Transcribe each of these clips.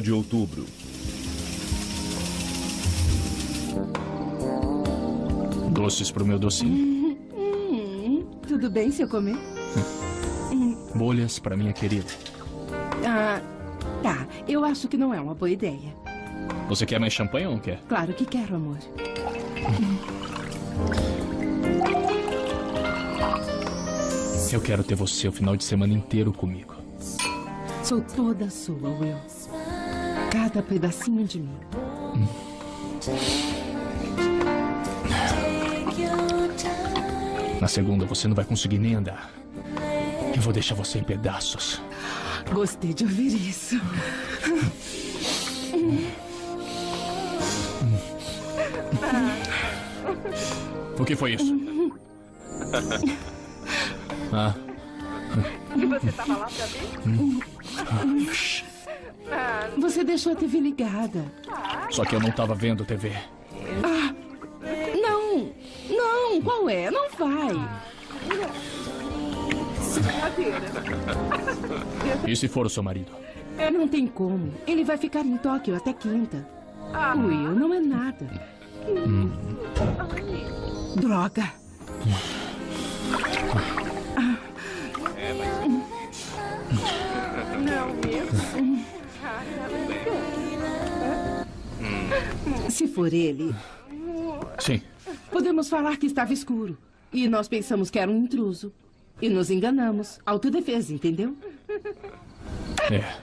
de outubro. Doces pro meu docinho. Hum, tudo bem se eu comer? Bolhas pra minha querida. Ah, tá. Eu acho que não é uma boa ideia. Você quer mais champanhe ou não quer? Claro que quero, amor. Eu quero ter você o final de semana inteiro comigo. Sou toda sua, Will. Cada pedacinho de mim. Na segunda você não vai conseguir nem andar. Eu vou deixar você em pedaços. Gostei de ouvir isso. O que foi isso? Ah, E você tava lá pra ver? Deixou a TV ligada. só que eu não tava vendo TV. Não, não, qual é? Não vai. E se for o seu marido? Não tem como. Ele vai ficar em Tóquio até quinta. Will, não é nada. Droga. Se for ele, Sim. podemos falar que estava escuro. E nós pensamos que era um intruso. E nos enganamos. Autodefesa, entendeu? É.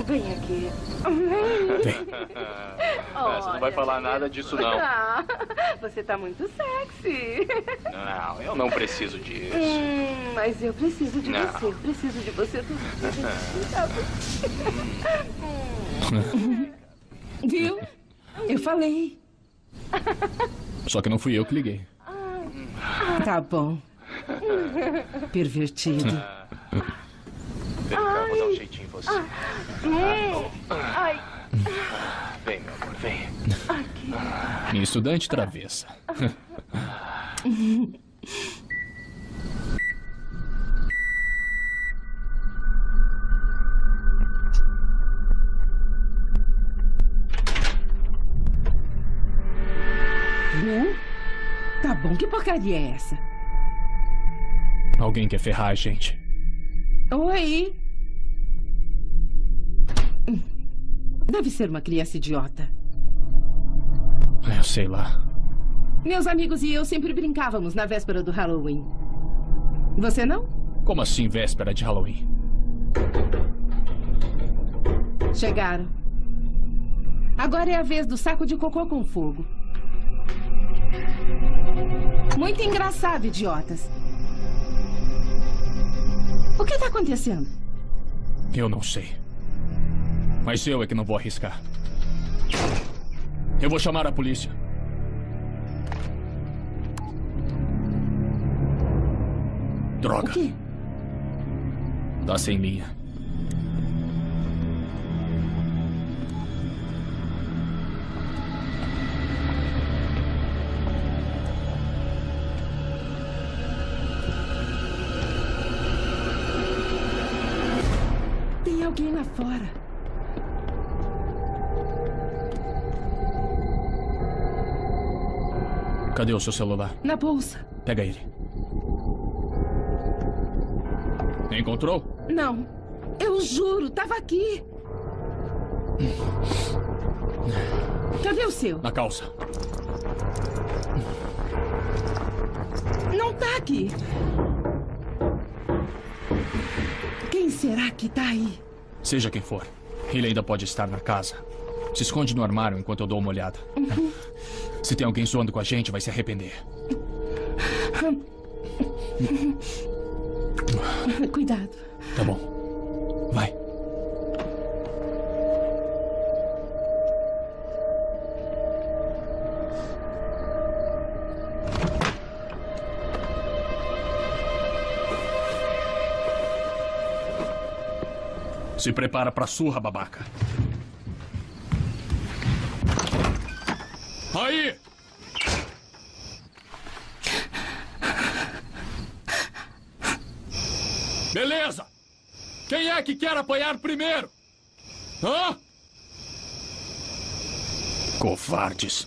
Vem aqui. Vem. você não vai falar nada disso, não. Ah, você tá muito sexy. Não, eu não preciso disso. Hum, mas eu preciso de Não. você. Eu preciso de você todo dia. Viu? Eu falei. Só que não fui eu que liguei. Tá bom. Pervertido. Vem cá, vou dar um jeitinho em você. Ai, Vem, meu amor, vem. Minha estudante travessa. Viu? Tá bom, que porcaria é essa? Alguém quer ferrar a gente. Oi. Deve ser uma criança idiota. Eu sei lá. Meus amigos e eu sempre brincávamos na véspera do Halloween. Você não? Como assim véspera de Halloween? Chegaram. Agora é a vez do saco de cocô com fogo. Muito engraçado, idiotas. O que está acontecendo? Eu não sei. Mas eu é que não vou arriscar. Eu vou chamar a polícia. O Droga, quê? tá sem linha. Lá fora. Cadê o seu celular? Na bolsa. Pega ele. Encontrou? Não. Eu juro, tava aqui. Cadê o seu? Na calça. Não tá aqui. Quem será que tá aí? Seja quem for, ele ainda pode estar na casa. Se esconde no armário enquanto eu dou uma olhada. Se tem alguém zoando com a gente, vai se arrepender. Cuidado. Tá bom. Se prepara pra surra, babaca. Aí! Beleza! Quem é que quer apanhar primeiro? Hã? Covardes.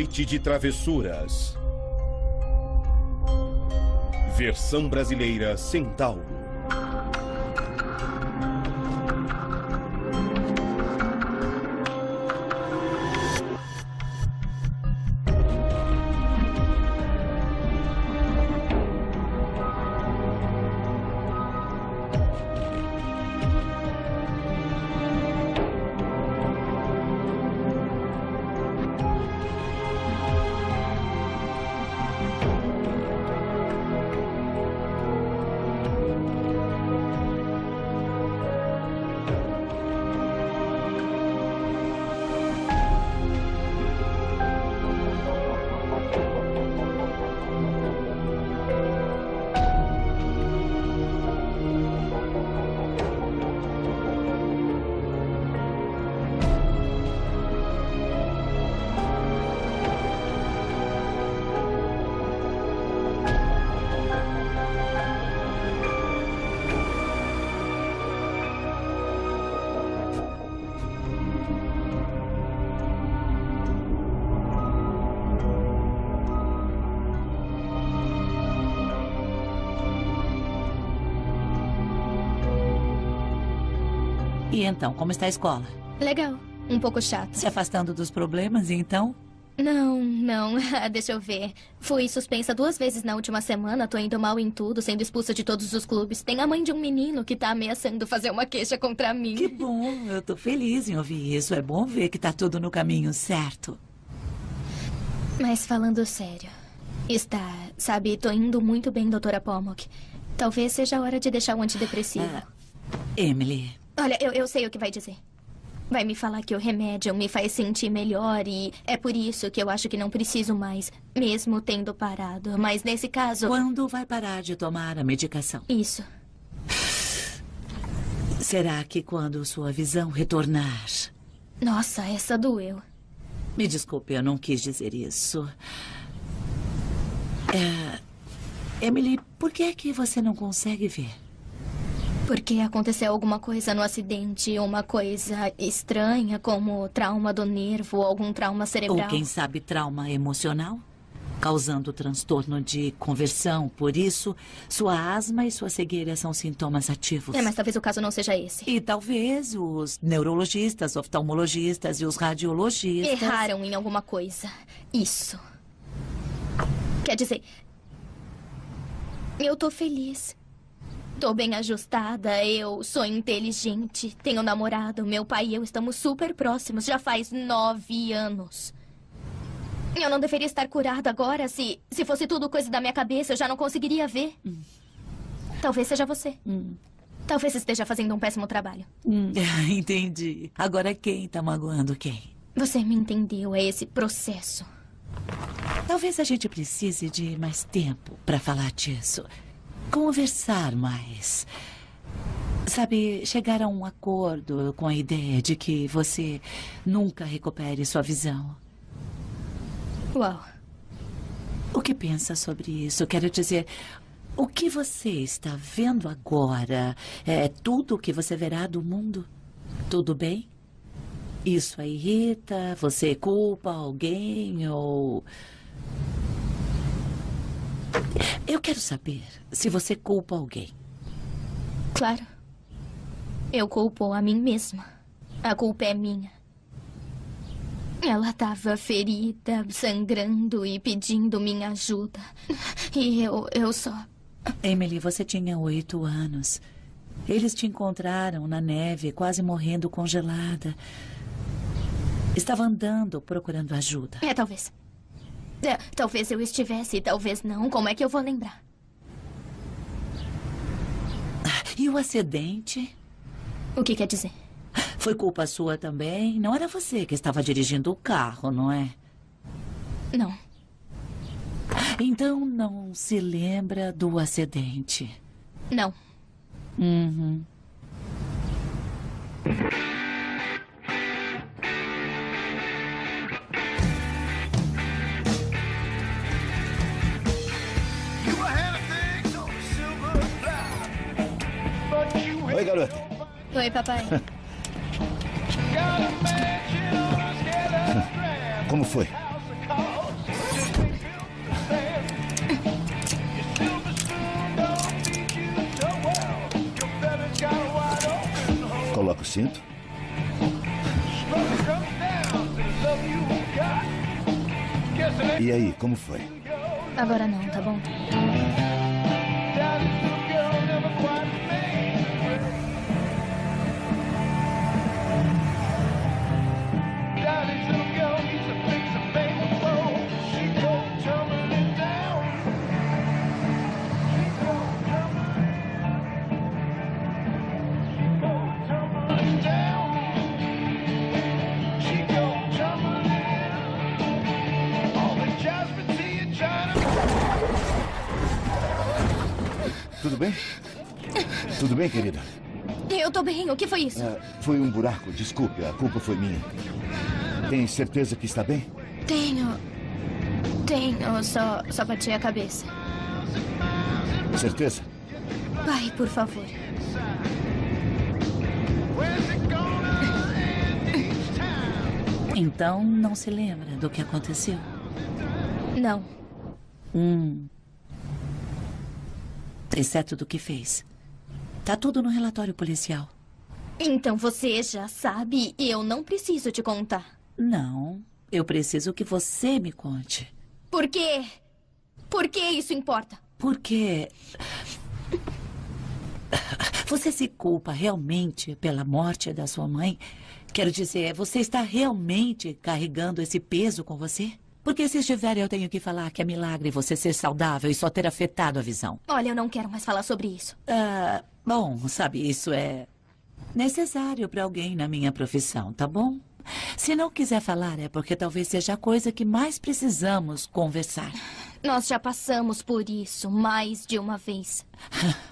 Noite de Travessuras. Versão brasileira Centauro. Então, como está a escola? Legal. Um pouco chato. Se afastando dos problemas, então? Não, não. Deixa eu ver. Fui suspensa duas vezes na última semana, tô indo mal em tudo, sendo expulsa de todos os clubes. Tem a mãe de um menino que tá ameaçando fazer uma queixa contra mim. Que bom, eu tô feliz em ouvir isso. É bom ver que tá tudo no caminho certo. Mas falando sério, está, sabe, tô indo muito bem, doutora Pomok. Talvez seja a hora de deixar o antidepressivo. Ah, Emily, Olha, eu, eu sei o que vai dizer. Vai me falar que o remédio me faz sentir melhor e é por isso que eu acho que não preciso mais, mesmo tendo parado. Mas nesse caso. quando vai parar de tomar a medicação? Isso. Será que quando sua visão retornar? Nossa, essa doeu. Me desculpe, eu não quis dizer isso. É... Emily, por que é que você não consegue ver? Porque aconteceu alguma coisa no acidente, uma coisa estranha, como trauma do nervo ou algum trauma cerebral. Ou quem sabe trauma emocional? Causando transtorno de conversão. Por isso, sua asma e sua cegueira são sintomas ativos. É, mas talvez o caso não seja esse. E talvez os neurologistas, oftalmologistas e os radiologistas. Erraram em alguma coisa. Isso. Quer dizer. Eu tô feliz. Tô bem ajustada, eu sou inteligente, tenho namorado, meu pai e eu estamos super próximos, já faz nove anos. Eu não deveria estar curada agora. Se, se fosse tudo coisa da minha cabeça, eu já não conseguiria ver. Talvez seja você. Talvez esteja fazendo um péssimo trabalho. Hum, entendi. Agora quem tá magoando quem? Você me entendeu, é esse processo. Talvez a gente precise de mais tempo para falar disso. Conversar mais. Sabe, chegar a um acordo com a ideia de que você nunca recupere sua visão. Uau. O que pensa sobre isso? Quero dizer, o que você está vendo agora é tudo o que você verá do mundo? Tudo bem? Isso a irrita? Você culpa alguém ou. Eu quero saber se você culpa alguém. Claro. Eu culpo a mim mesma. A culpa é minha. Ela estava ferida, sangrando e pedindo minha ajuda. E eu, eu só. Emily, você tinha oito anos. Eles te encontraram na neve, quase morrendo congelada. Estava andando procurando ajuda. É, talvez. É, talvez eu estivesse, talvez não. Como é que eu vou lembrar? E o acidente? O que quer dizer? Foi culpa sua também? Não era você que estava dirigindo o carro, não é? Não. Então não se lembra do acidente. Não. Uhum. Oi, garota. Oi, papai. Como foi? Coloca o cinto. E aí, como foi? Agora não, tá bom? Tudo bem? Tudo bem, querida? Eu tô bem. O que foi isso? Ah, foi um buraco, desculpe, a culpa foi minha. Tem certeza que está bem? Tenho. Tenho. Só, só bati a cabeça. Certeza? Pai, por favor. Então não se lembra do que aconteceu? Não. Hum. Exceto do que fez. Tá tudo no relatório policial. Então você já sabe e eu não preciso te contar. Não, eu preciso que você me conte. Por quê? Por que isso importa? Porque. Você se culpa realmente pela morte da sua mãe? Quero dizer, você está realmente carregando esse peso com você? Porque se estiver, eu tenho que falar que é milagre você ser saudável e só ter afetado a visão. Olha, eu não quero mais falar sobre isso. Ah, bom, sabe, isso é necessário para alguém na minha profissão, tá bom? Se não quiser falar, é porque talvez seja a coisa que mais precisamos conversar. Nós já passamos por isso mais de uma vez.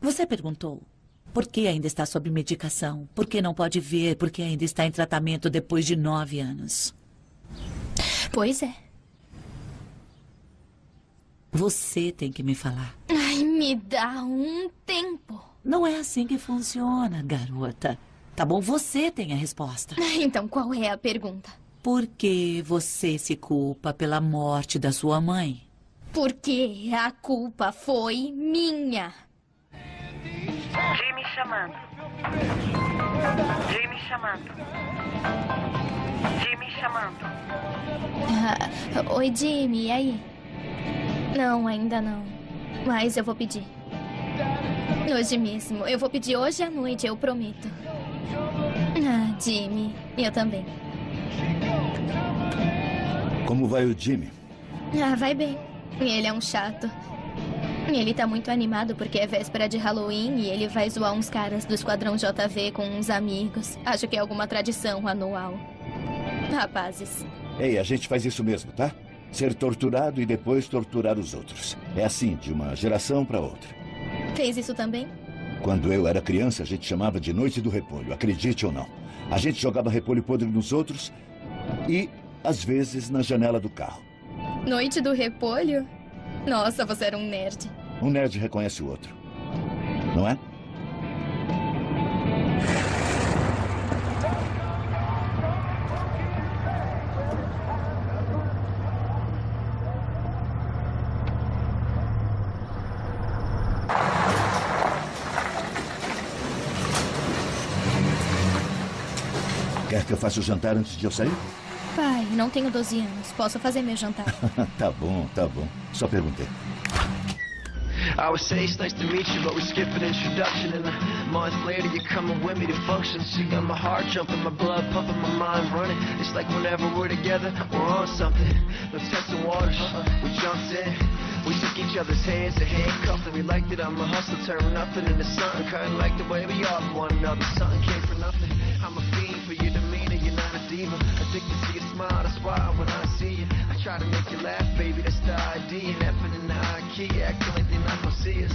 Você perguntou por que ainda está sob medicação? Por que não pode ver? Por que ainda está em tratamento depois de nove anos? Pois é. Você tem que me falar. Ai, me dá um tempo. Não é assim que funciona, garota. Tá bom, você tem a resposta. Então qual é a pergunta? Por que você se culpa pela morte da sua mãe? Porque a culpa foi minha. Jimmy chamando. Jimmy chamando. Jimmy chamando. Ah, oi, Jimmy, e aí? Não, ainda não. Mas eu vou pedir. Hoje mesmo. Eu vou pedir hoje à noite, eu prometo. Ah, Jimmy, eu também. Como vai o Jimmy? Ah, vai bem. Ele é um chato. Ele tá muito animado porque é véspera de Halloween e ele vai zoar uns caras do Esquadrão JV com uns amigos. Acho que é alguma tradição anual. Rapazes. Ei, a gente faz isso mesmo, tá? Ser torturado e depois torturar os outros. É assim, de uma geração para outra. Fez isso também? Quando eu era criança, a gente chamava de Noite do Repolho, acredite ou não. A gente jogava repolho podre nos outros e, às vezes, na janela do carro. Noite do Repolho? Nossa, você era um nerd. Um nerd reconhece o outro. Não é? Quer que eu faça o jantar antes de eu sair? Pai, não tenho 12 anos. Posso fazer meu jantar. tá bom, tá bom. Só perguntei. I would say it's nice to meet you, but we skip an introduction. And a month later, you're coming with me to functions. She got my heart jumping, my blood pumping, my mind running. It's like whenever we're together, we're on something. No testing waters, uh-uh, we jumped in. We took each other's hands and handcuffed, and we liked it. I'm a hustler, turn nothing into something. Kinda like the way we are one another. Something came for nothing. I'm a fiend for your demeanor, you're not a diva. Addicted to your smile, that's why when I see you, I try to make you laugh, baby. That's the ID, and effing in the high key, acting like see us.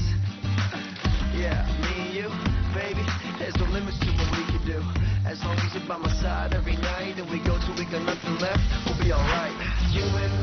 Yeah, me and you, baby, there's no limits to what we can do. As long as you're by my side every night, and we go till we got nothing left, we'll be alright. You and me,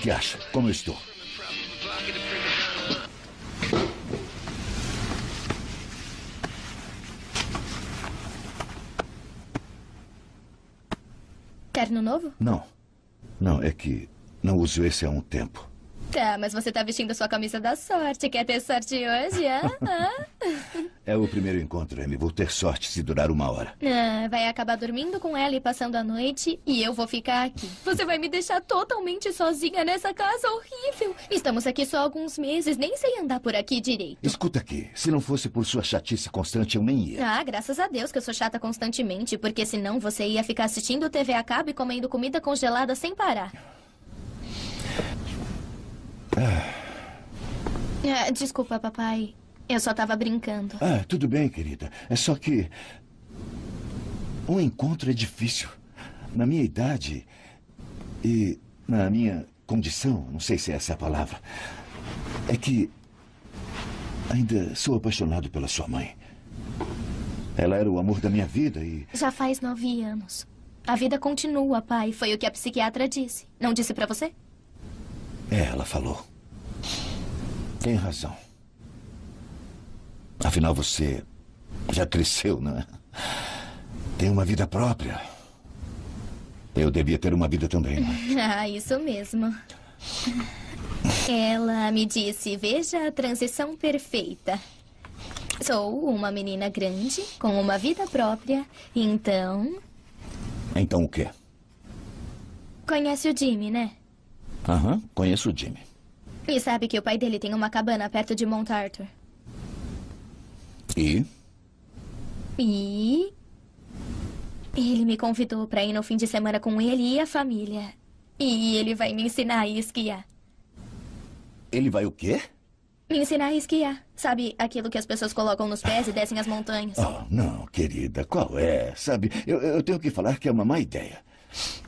que acha? Como eu estou? Terno novo? Não. Não, é que não uso esse há um tempo. Tá, mas você tá vestindo sua camisa da sorte. Quer ter sorte hoje, hã? É o primeiro encontro, Amy. Vou ter sorte se durar uma hora. Ah, vai acabar dormindo com ela e passando a noite, e eu vou ficar aqui. Você vai me deixar totalmente sozinha nessa casa horrível. Estamos aqui só alguns meses, nem sei andar por aqui direito. Escuta aqui. Se não fosse por sua chatice constante, eu nem ia. Ah, graças a Deus que eu sou chata constantemente, porque senão você ia ficar assistindo TV a cabo e comendo comida congelada sem parar. Ah, desculpa, papai. Eu só tava brincando. Ah, tudo bem, querida. É só que. Um encontro é difícil. na minha idade e na minha condição, não sei se essa é a palavra, é que ainda sou apaixonado pela sua mãe. Ela era o amor da minha vida e. Já faz nove anos. A vida continua, pai. Foi o que a psiquiatra disse. Não disse pra você? É, ela falou. Tem razão. Afinal, você já cresceu, não é? Tem uma vida própria. Eu devia ter uma vida também. Não é? ah, isso mesmo. Ela me disse: veja a transição perfeita. Sou uma menina grande, com uma vida própria, então. Então o quê? Conhece o Jimmy, né? Aham, conheço o Jimmy. E sabe que o pai dele tem uma cabana perto de Mount Arthur. E? E. Ele me convidou para ir no fim de semana com ele e a família. E ele vai me ensinar a esquiar. Ele vai o quê? Me ensinar a esquiar. Sabe aquilo que as pessoas colocam nos pés e descem as montanhas? Oh, não, querida, qual é? Sabe, eu, eu tenho que falar que é uma má ideia.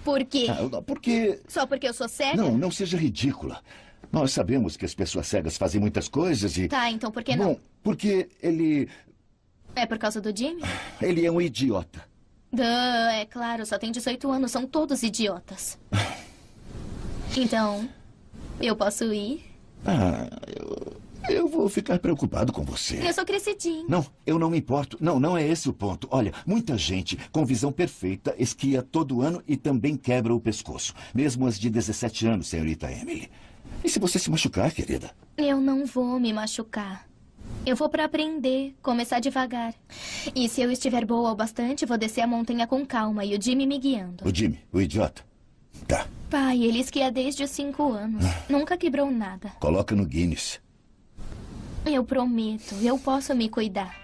Por quê? Ah, porque. Só porque eu sou cega? Não, não seja ridícula. Nós sabemos que as pessoas cegas fazem muitas coisas e. Tá, então por que não? Bom, porque ele. É por causa do Jimmy? Ele é um idiota. Duh, é claro, só tem 18 anos, são todos idiotas. Então, eu posso ir? Ah, eu, eu vou ficar preocupado com você. Eu sou crescidinho. Não, eu não me importo. Não, não é esse o ponto. Olha, muita gente com visão perfeita esquia todo ano e também quebra o pescoço. Mesmo as de 17 anos, senhorita Emily. E se você se machucar, querida? Eu não vou me machucar. Eu vou para aprender, começar devagar. E se eu estiver boa o bastante, vou descer a montanha com calma e o Jimmy me guiando. O Jimmy, o idiota. Tá. Pai, ele esquia desde os cinco anos. Nunca quebrou nada. Coloca no Guinness. Eu prometo, eu posso me cuidar.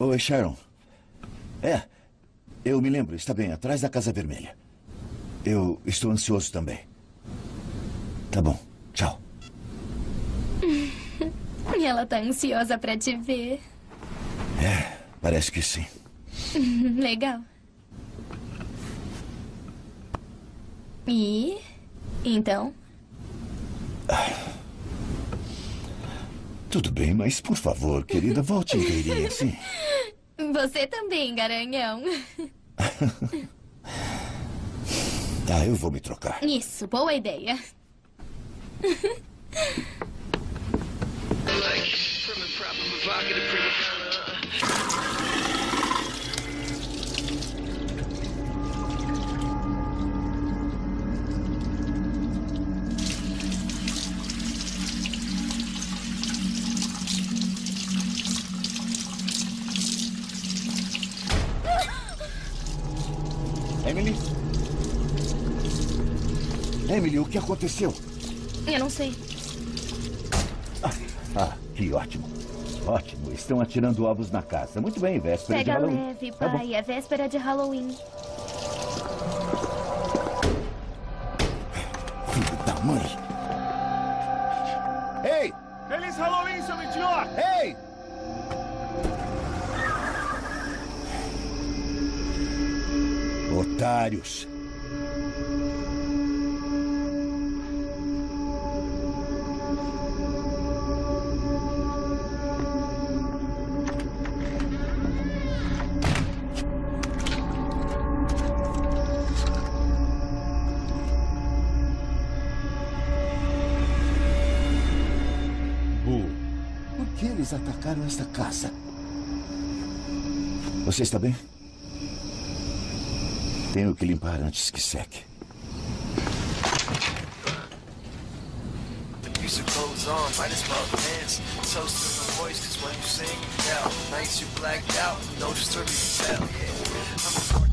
Oi, Sharon. É, eu me lembro, está bem, atrás da Casa Vermelha. Eu estou ansioso também. Tá bom, tchau. Ela tá ansiosa pra te ver. É, parece que sim. Legal. E? Então? Tudo bem, mas por favor, querida, volte inteirinha, sim. Você também, garanhão. Tá, eu vou me trocar. Isso, boa ideia. Like, prim and proper, provocative, prima Emily, o que aconteceu? Eu não sei. Ah, que ótimo. Ótimo, estão atirando ovos na casa. Muito bem, véspera de Pega Halloween. leve, Tá pai. É véspera de Halloween. Filho da mãe. Ei! Feliz Halloween, seu idiota! Ei! Otários. Eles atacaram esta casa? Você está bem? Tenho que limpar antes que seque. Music.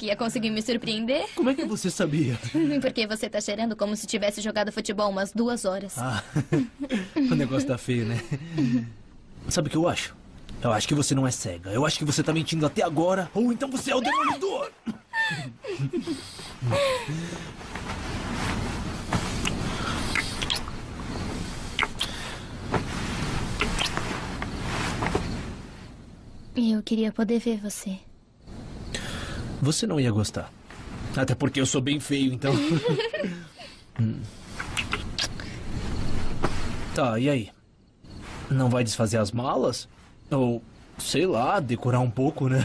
Que ia conseguir me surpreender? Como é que você sabia? Porque você tá cheirando como se tivesse jogado futebol umas duas horas. Ah, o negócio tá feio, né? Sabe o que eu acho? Eu acho que você não é cega. Eu acho que você tá mentindo até agora. Ou então você é o demolidor. Eu queria poder ver você. Você não ia gostar. Até porque eu sou bem feio, então. Hum. Tá, e aí? Não vai desfazer as malas? Ou, sei lá, decorar um pouco, né?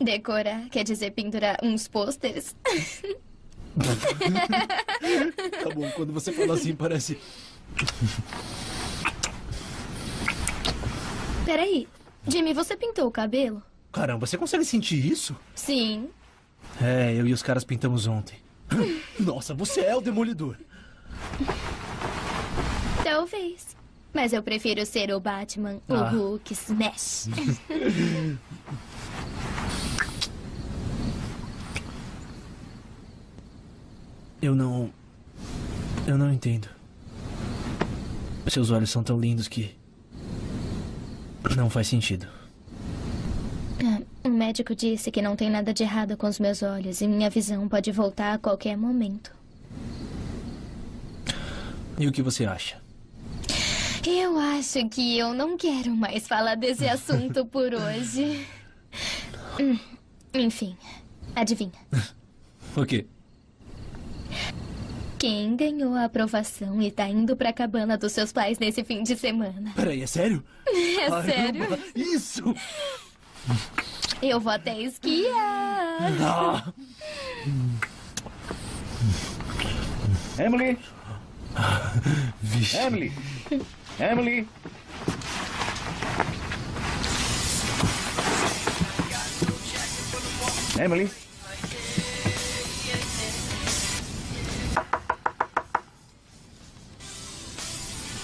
Decorar quer dizer pendurar uns pôsteres? Tá bom, quando você fala assim, parece. Peraí. Jimmy, você pintou o cabelo? Caramba, você consegue sentir isso? Sim. É, eu e os caras pintamos ontem. Nossa, você é o demolidor. Talvez. Mas eu prefiro ser o Batman, Ah. o Hulk Smash. Eu não. Eu não entendo. Seus olhos são tão lindos que. Não faz sentido. Ah, O médico disse que não tem nada de errado com os meus olhos e minha visão pode voltar a qualquer momento. E o que você acha? Eu acho que eu não quero mais falar desse assunto por hoje. Hum, Enfim, adivinha. O quê? Quem ganhou a aprovação e tá indo pra cabana dos seus pais nesse fim de semana? Peraí, é sério? É Caramba, sério? Isso! Eu vou até esquiar. Ah, Emily! vixe. Emily! Emily! Emily!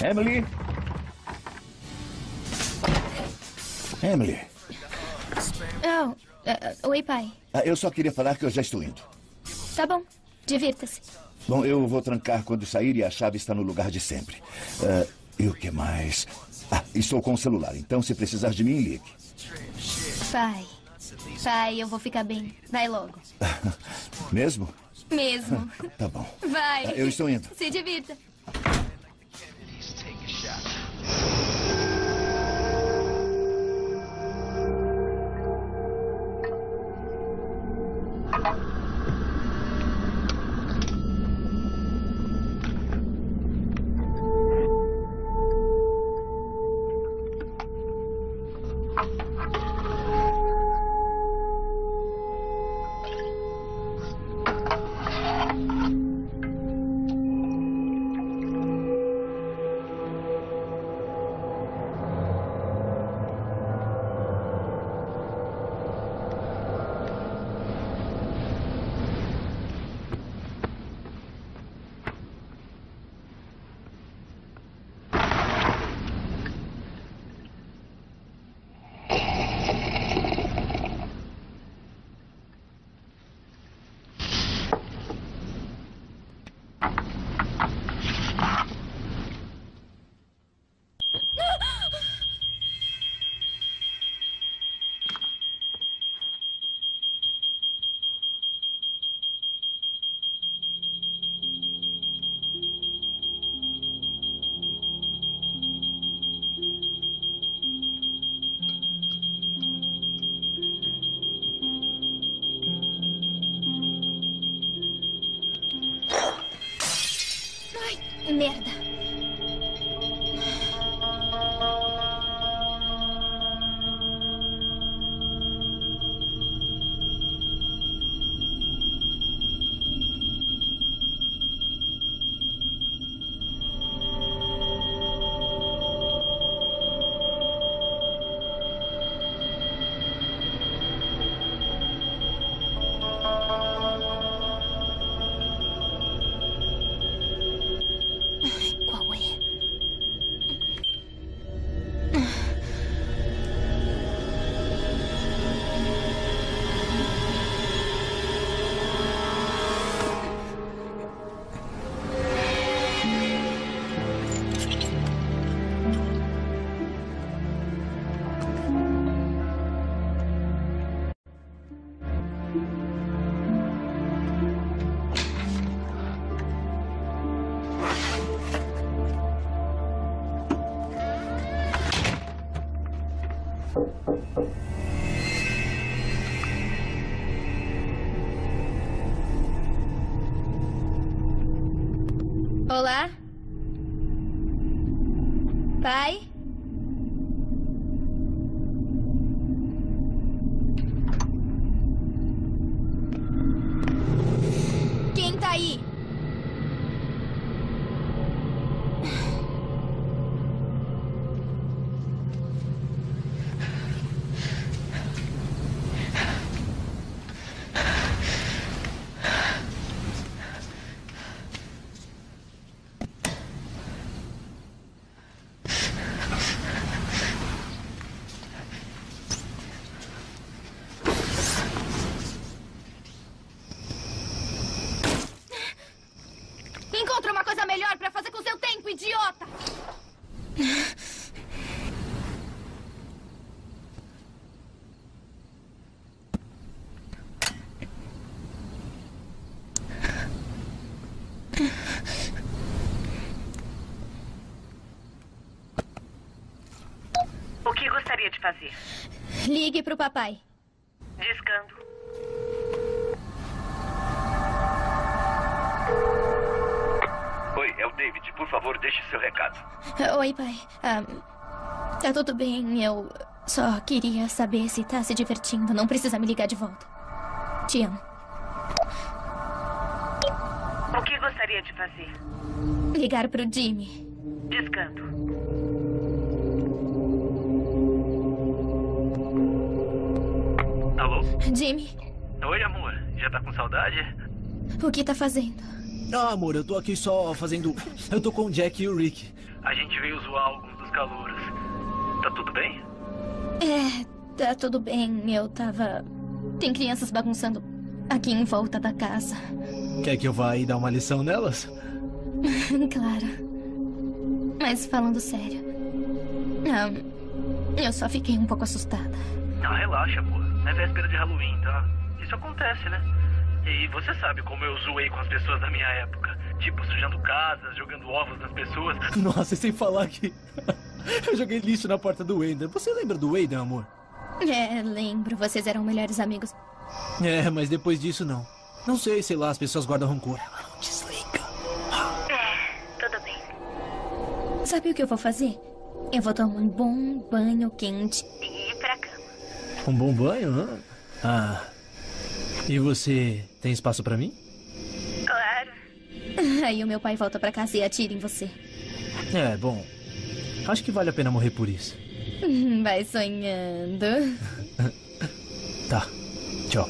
Emily! Emily! Oh, ah, oi, pai. Ah, eu só queria falar que eu já estou indo. Tá bom, divirta-se. Bom, eu vou trancar quando sair e a chave está no lugar de sempre. Ah, e o que mais? Ah, estou com o celular, então se precisar de mim, ligue. Pai. Pai, eu vou ficar bem. Vai logo. Mesmo? Mesmo. Tá bom. Vai. Ah, eu estou indo. Se divirta. Merda. Pro papai. Discando. Oi, é o David. Por favor, deixe seu recado. Oi, pai. Ah, tá tudo bem. Eu só queria saber se tá se divertindo. Não precisa me ligar de volta. Te amo. O que gostaria de fazer? Ligar pro Jimmy. Discando. Jimmy, Oi, amor. Já tá com saudade? o que tá fazendo? Ah, amor, eu tô aqui só fazendo. Eu tô com o Jack e o Rick. A gente veio zoar alguns dos calouros. Tá tudo bem? É, tá tudo bem. Eu tava. Tem crianças bagunçando aqui em volta da casa. Quer que eu vá aí dar uma lição nelas? claro. Mas falando sério. Não. Eu só fiquei um pouco assustada. Não, relaxa, amor. É véspera de Halloween, tá? Isso acontece, né? E você sabe como eu zoei com as pessoas da minha época. Tipo, sujando casas, jogando ovos nas pessoas. Nossa, e sem falar que. eu joguei lixo na porta do Wayden. Você lembra do Wayden, amor? É, lembro. Vocês eram melhores amigos. É, mas depois disso não. Não sei, sei lá, as pessoas guardam rancor. Desliga. É, tudo bem. Sabe o que eu vou fazer? Eu vou tomar um bom banho quente. Um bom banho, hã? Ah. E você tem espaço pra mim? Claro. Aí o meu pai volta pra casa e atira em você. É, bom. Acho que vale a pena morrer por isso. Vai sonhando. Tá. Tchau.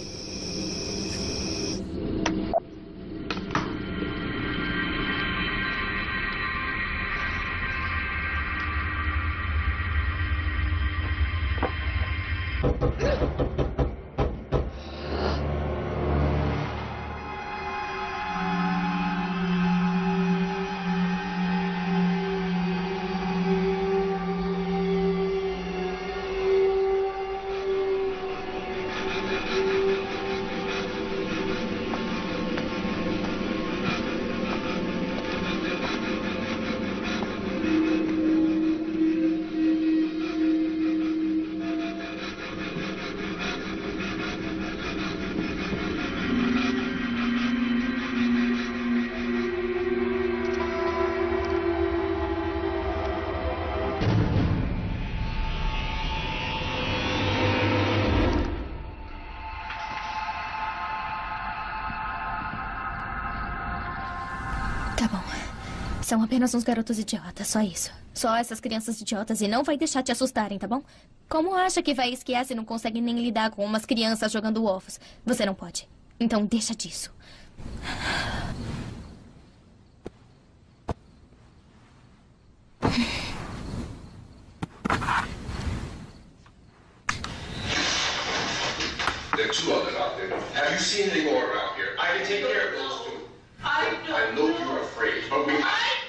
São apenas uns garotos idiotas, só isso. Só essas crianças idiotas e não vai deixar te assustarem, tá bom? Como acha que vai esquiar se não consegue nem lidar com umas crianças jogando ovos? Você não pode. Então deixa disso. There are two others out there. Have you seen any more around here? I can take care of those two. I I know you're afraid, but we. I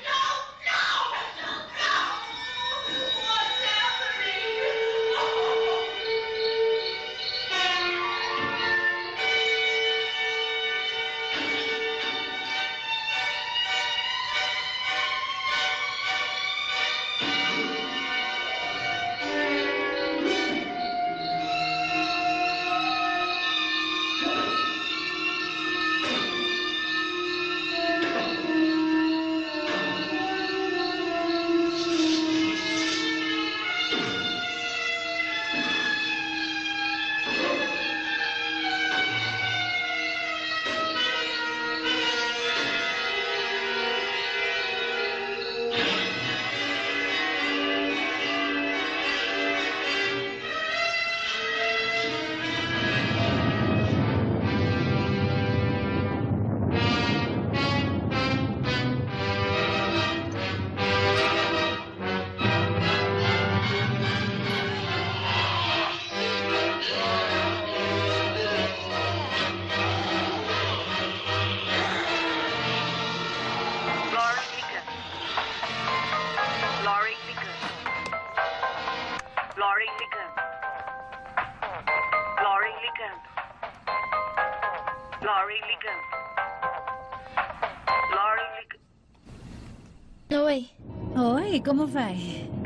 como vai?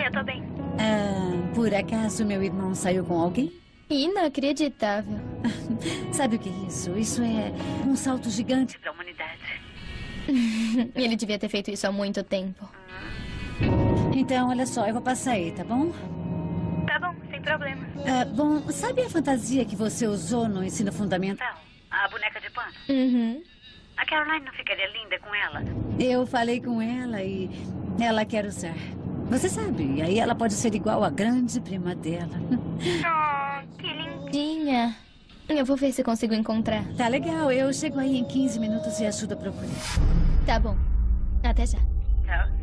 Eu tô bem. Ah, por acaso meu irmão saiu com alguém? Inacreditável. Sabe o que é isso? Isso é um salto gigante Pra humanidade. Ele devia ter feito isso há muito tempo. Então, olha só, eu vou passar aí, tá bom? Tá bom, sem problema. Ah, bom, sabe a fantasia que você usou no ensino fundamental? A boneca de pano. Uhum. A Caroline não ficaria linda com ela? Eu falei com ela e ela quer usar. Você sabe, aí ela pode ser igual à grande prima dela. Oh, que lindinha. Eu vou ver se consigo encontrar. Tá legal, eu chego aí em 15 minutos e ajudo a procurar. Tá bom. Até já. Emily.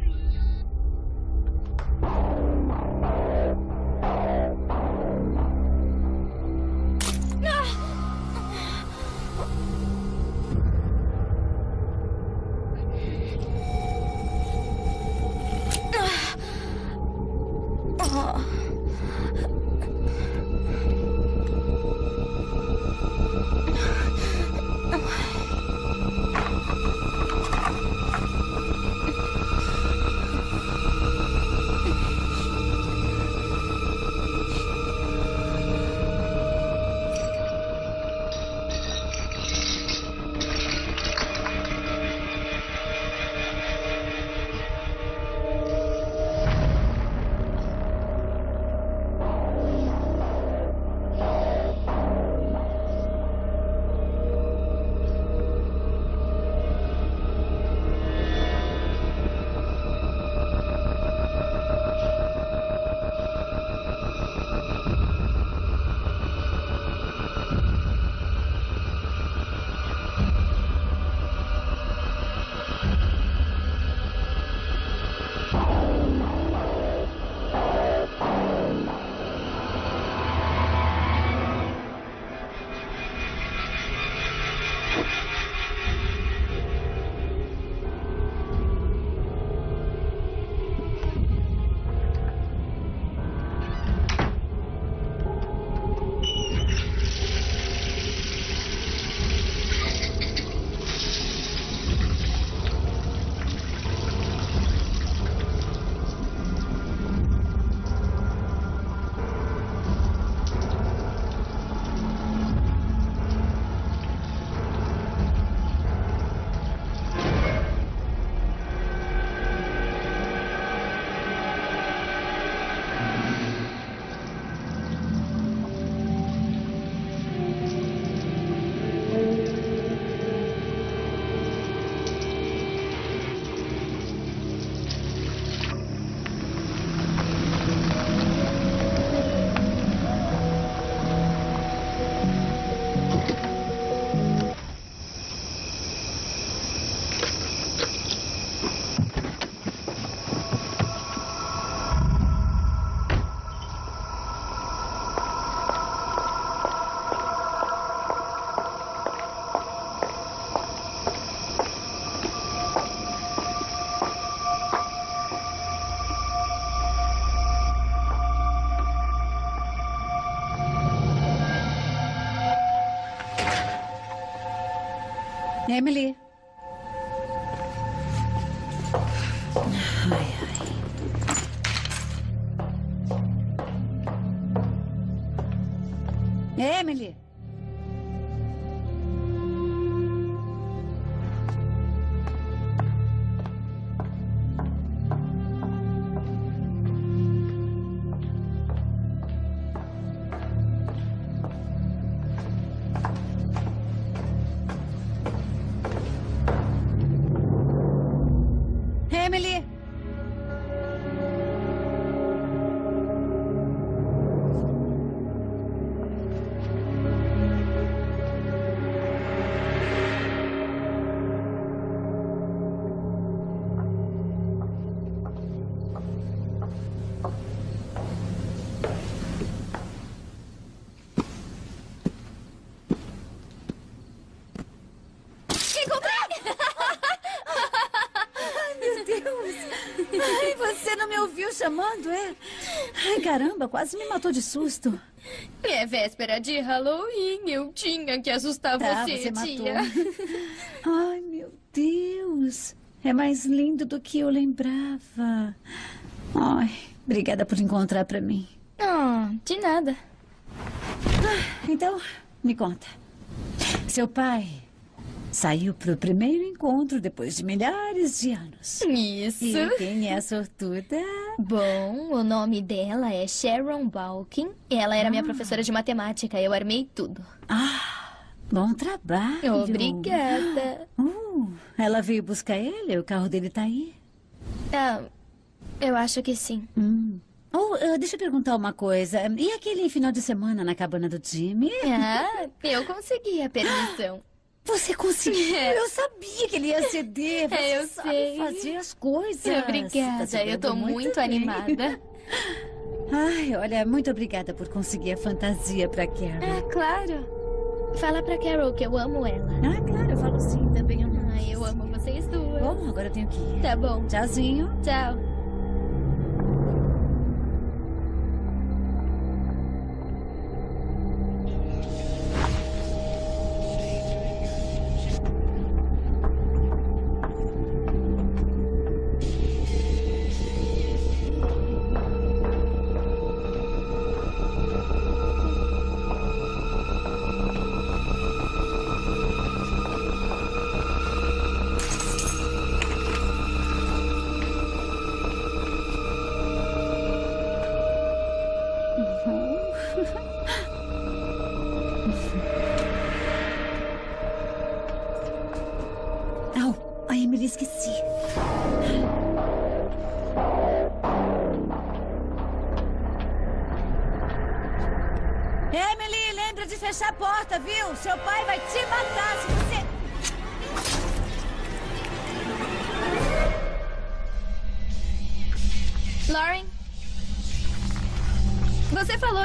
Caramba, quase me matou de susto. É véspera de Halloween. Eu tinha que assustar Tá, você, você tia. Ai, meu Deus! é mais lindo do que eu lembrava. Ai, obrigada por encontrar pra mim. Ah, de nada. Ah, então, me conta. Seu pai saiu pro primeiro encontro depois de milhares de anos. Isso. E quem é a sortuda? Bom, o nome dela é Sharon Balkin. Ela era minha professora de matemática. Eu armei tudo. Ah, bom trabalho. Obrigada. Uh, ela veio buscar ele? O carro dele tá aí? Ah, eu acho que sim. Hum. Oh, eh, deixa eu perguntar uma coisa. E aquele final de semana na cabana do Jimmy? Ah, eu consegui a permissão. Você conseguiu? É. Eu sabia que ele ia ceder. Você É, eu sabe sei. fazer as coisas. Obrigada, Tá eu tô muito bem. animada. Ai, olha, muito obrigada por conseguir a fantasia pra Carrie. Ah, claro. Fala pra Carol que eu amo ela. Ah, claro, eu falo sim, também amo. Ah, eu amo vocês duas. Bom, agora eu tenho que ir. Tá bom. Tchauzinho. Tchau.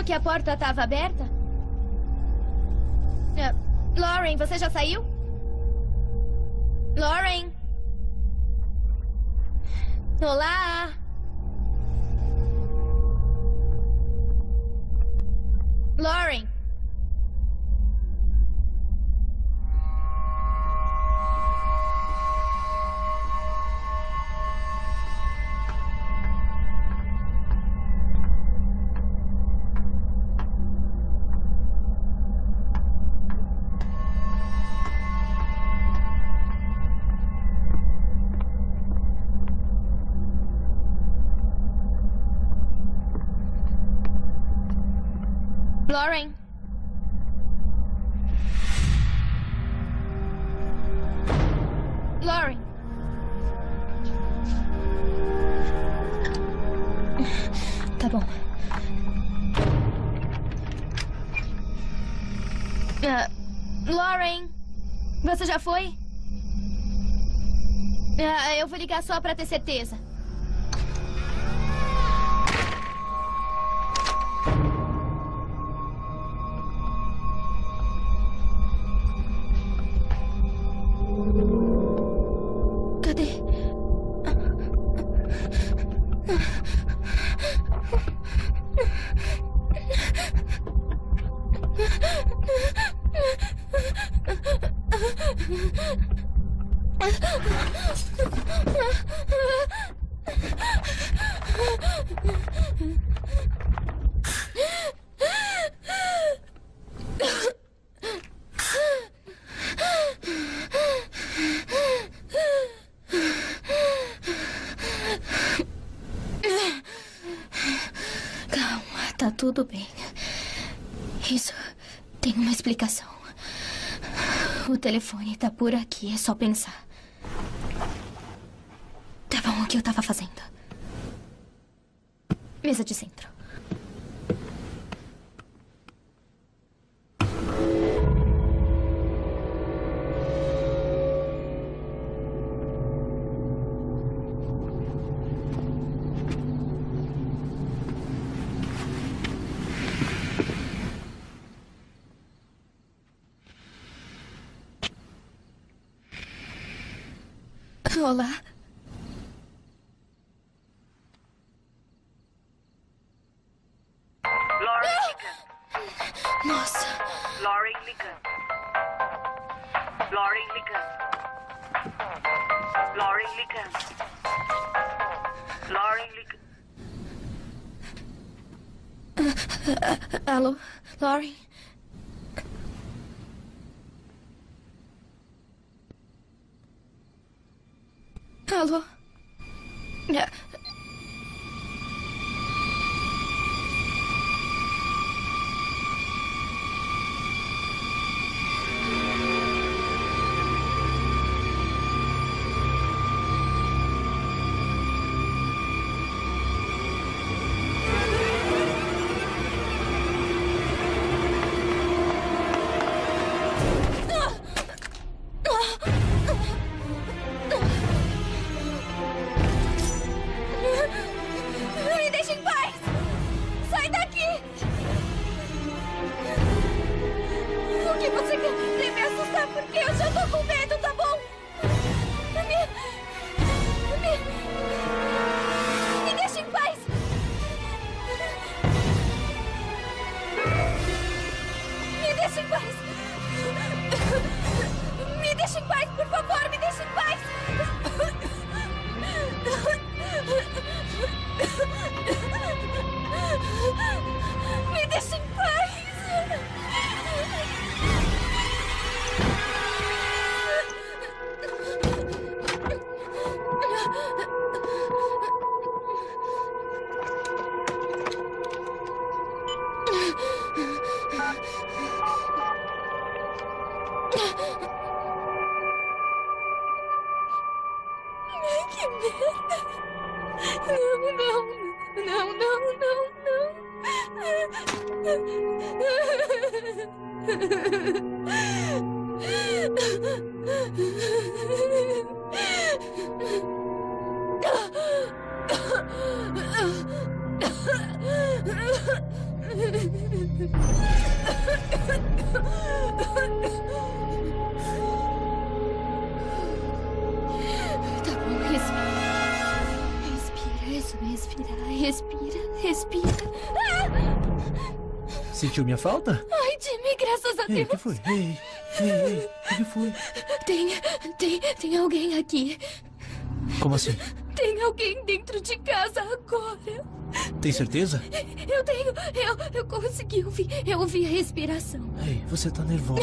Que a porta estava aberta? Ah, Lauren, você já saiu? Só pra ter certeza. Tudo bem. Isso tem uma explicação. O telefone tá por aqui, é só pensar. Tá bom, o que eu tava fazendo? Mesa de centro. って。Sentiu minha falta? Ai, Jimmy, graças a Ei, o Deus. que foi? Ei, ei, ei, o que foi? Tem, tem, tem alguém aqui. Como assim? Tem alguém dentro de casa agora. Tem certeza? Eu tenho, eu, eu consegui ouvir, eu ouvi a respiração. Ei, você tá nervosa.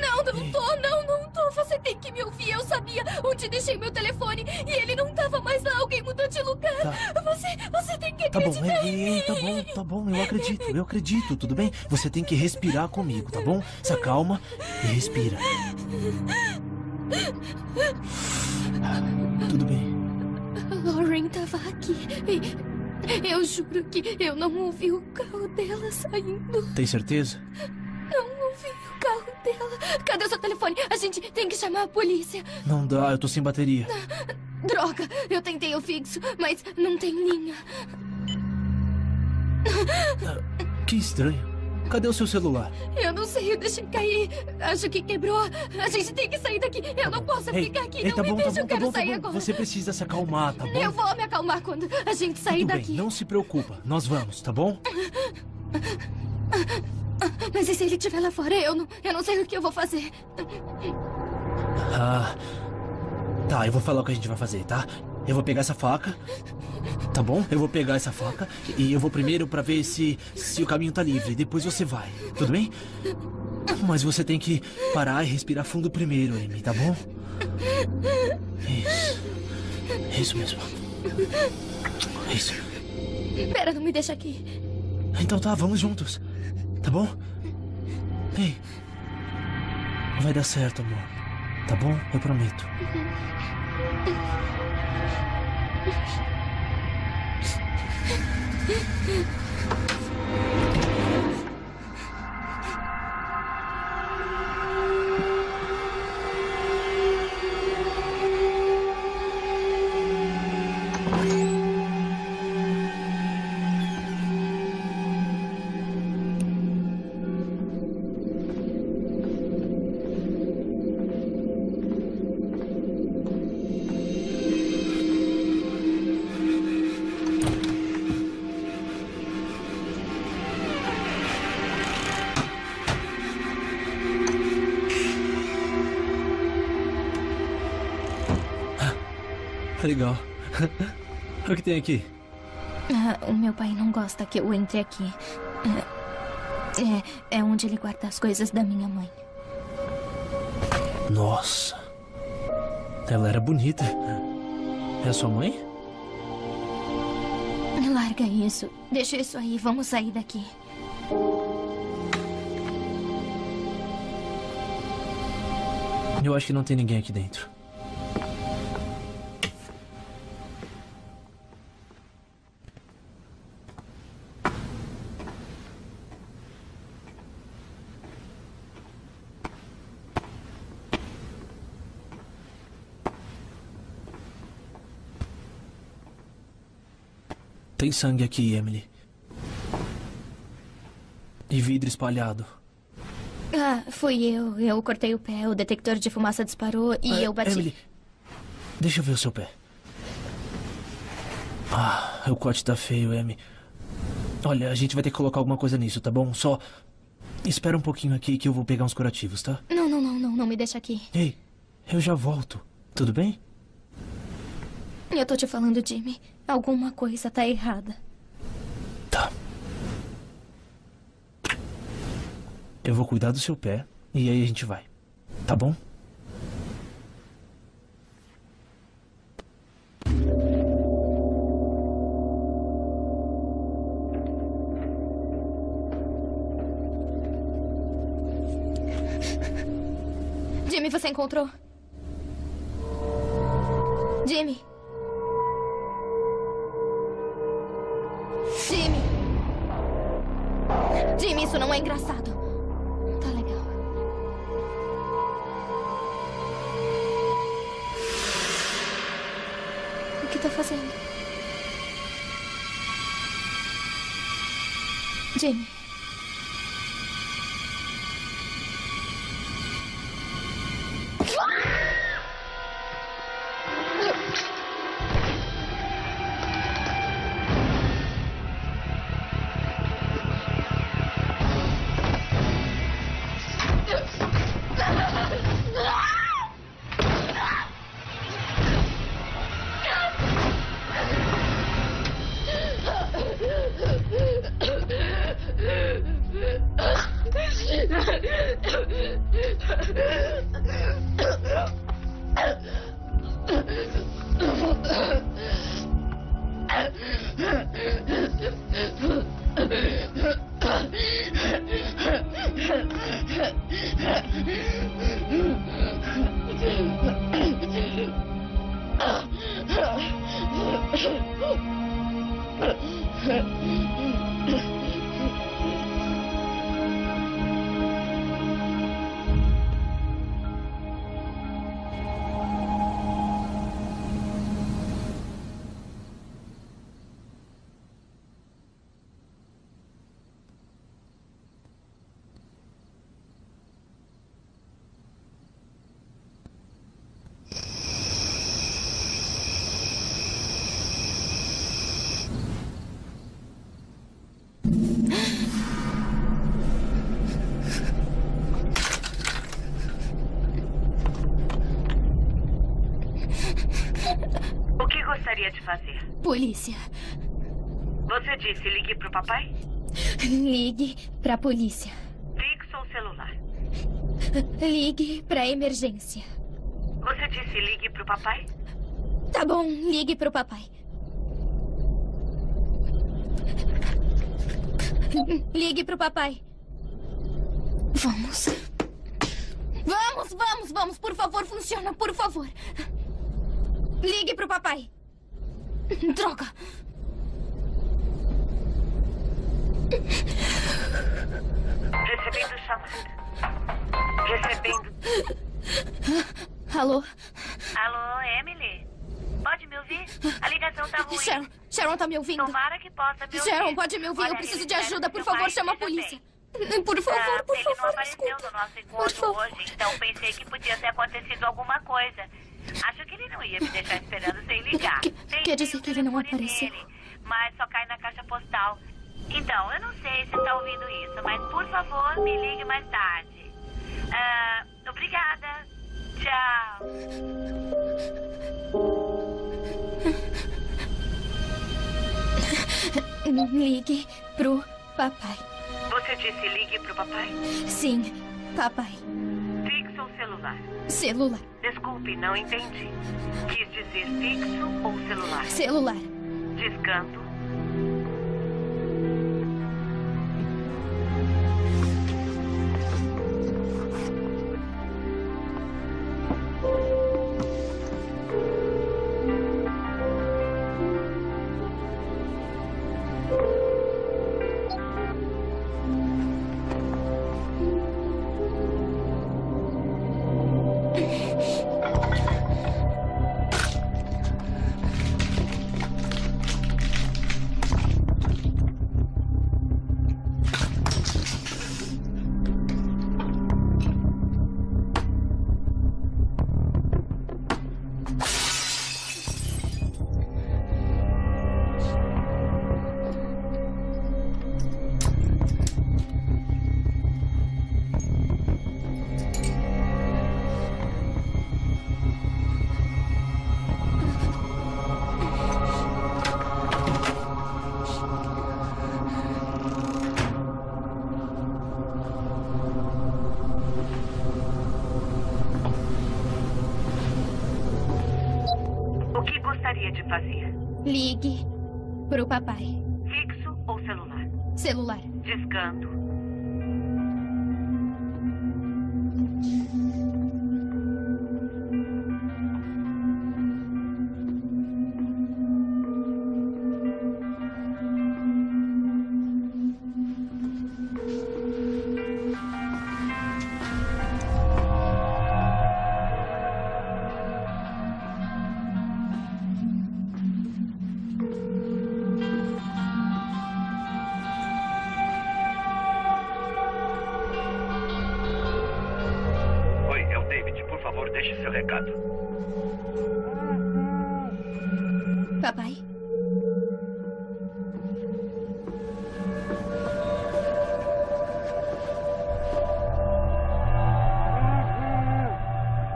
Não, não tô, não, não tô. Você tem que me ouvir. Eu sabia onde deixei meu telefone e ele não tava mais lá. Alguém mudou de lugar. Você, você tem que Tá bom, acreditar ei, em ei, mim. ei, tá bom, tá bom, eu acredito, eu acredito, tudo bem? Você tem que respirar comigo, tá bom? Se acalma e respira. Tudo bem. Lauren tava aqui. E eu juro que eu não ouvi o carro dela saindo. Tem certeza? Não ouvi o carro dela. Cadê o seu telefone? A gente tem que chamar a polícia. Não dá, eu tô sem bateria. Droga, eu tentei o fixo, mas não tem linha. Que estranho. Cadê o seu celular? Eu não sei, eu deixei cair. Acho que quebrou. A gente tem que sair daqui. Eu não posso Ei, ficar aqui. ei, não tá me bom, tá deixa, bom, eu tá quero bom, tá sair bom. agora. Você precisa se acalmar, tá bom? Eu vou me acalmar quando a gente sair Tudo daqui. bem, não se preocupa. Nós vamos, tá bom? Mas e se ele estiver lá fora? Eu não, eu não sei o que eu vou fazer. Ah. Tá, eu vou falar o que a gente vai fazer, tá? Eu vou pegar essa faca. Tá bom? Eu vou pegar essa faca e eu vou primeiro pra ver se se o caminho tá livre. Depois você vai. Tudo bem? Mas você tem que parar e respirar fundo primeiro, Amy, tá bom? Isso. Isso mesmo. Isso. Pera, não me deixa aqui. Então tá, vamos juntos. Tá bom? Ei. Vai dar certo, amor. Tá bom? Eu prometo. Ha ha ha! Legal. o que tem aqui? Ah, o meu pai não gosta que eu entre aqui. É, é onde ele guarda as coisas da minha mãe. Nossa. Ela era bonita. É a sua mãe? Larga isso. Deixa isso aí. Vamos sair daqui. Eu acho que não tem ninguém aqui dentro. Tem sangue aqui, Emily. E vidro espalhado. Ah, fui eu. Eu cortei o pé, o detector de fumaça disparou e Ah, eu bati. Emily, deixa eu ver o seu pé. Ah, o corte tá feio, Emily. Olha, a gente vai ter que colocar alguma coisa nisso, tá bom? Só espera um pouquinho aqui que eu vou pegar uns curativos, tá? Não, não, não, não, não me deixa aqui. Ei, eu já volto. Tudo bem? Eu tô te falando, Jimmy. Alguma coisa tá errada. Eu vou cuidar do seu pé e aí a gente vai. Tá bom? Jimmy, você encontrou? Jimmy. Que tá fazendo? Jimmy. Polícia. Você disse ligue pro papai? Ligue pra polícia. Fixo ou celular? Ligue pra emergência. Você disse ligue pro papai? Tá bom, ligue pro papai. Ligue pro papai. Vamos. Vamos, vamos, vamos. Por favor, funciona, por favor. Ligue pro papai. Droga. Recebendo chamada. Recebendo. Alô? Alô, Emily? Pode me ouvir? A ligação tá ruim. Sharon, Sharon tá me ouvindo? Tomara que possa me ouvir. Sharon, pode me ouvir? Eu Olha, preciso eles de ajuda. Por favor, chama a polícia. bem. Por favor, Ah, por ele não favor, apareceu desculpa. no nosso encontro hoje, então pensei que podia ter acontecido alguma coisa. Acho que ele não ia me deixar esperando sem ligar. Tem Quer dizer que ele não apareceu? dele, mas só cai na caixa postal. Então, eu não sei se tá ouvindo isso, mas por favor, me ligue mais tarde. Ah, obrigada. Tchau. Ligue pro Papai. Você disse ligue pro papai? Sim, papai. Ou celular? Celular. Desculpe, não entendi. Quis dizer fixo ou celular? Celular. Discando.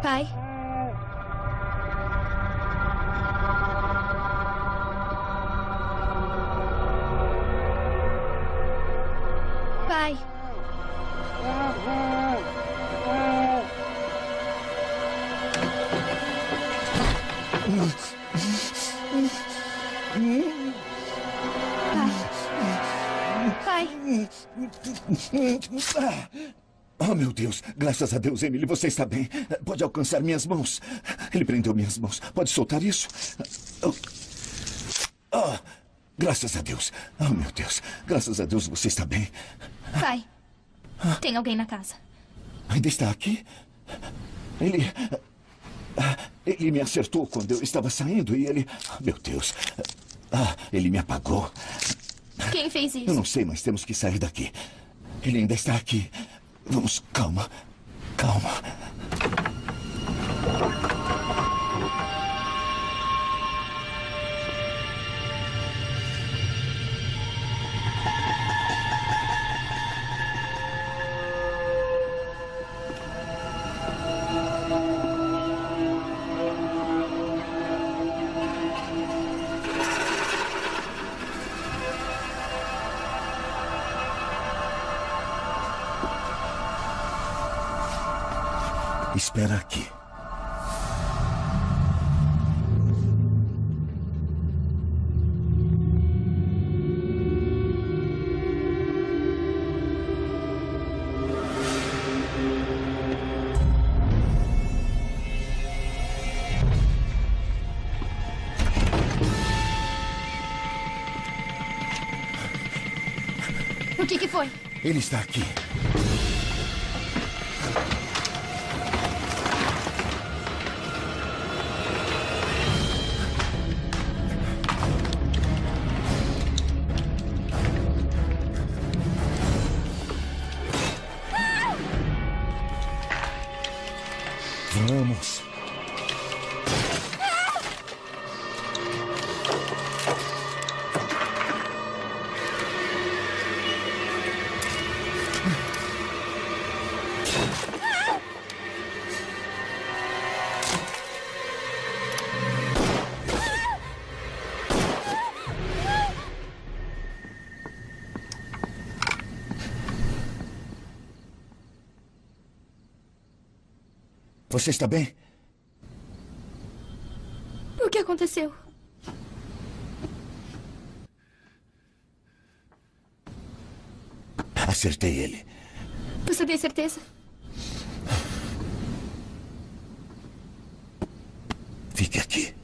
Pai. Pai. Pai. Oh, meu Deus. Graças a Deus, Emily, você está bem. Pode alcançar minhas mãos. Ele prendeu minhas mãos. Pode soltar isso? Oh. Oh, graças a Deus. Oh, meu Deus. Graças a Deus, você está bem. Pai. Tem alguém na casa. Ainda está aqui? Ele. Ele me acertou quando eu estava saindo e ele. Meu Deus. Ah, ele me apagou. Quem fez isso? Eu não sei, mas temos que sair daqui. Ele ainda está aqui. Vamos, calma. Calma. Ele está aqui. Você está bem? O que aconteceu? Acertei ele. Você tem certeza? Fique aqui.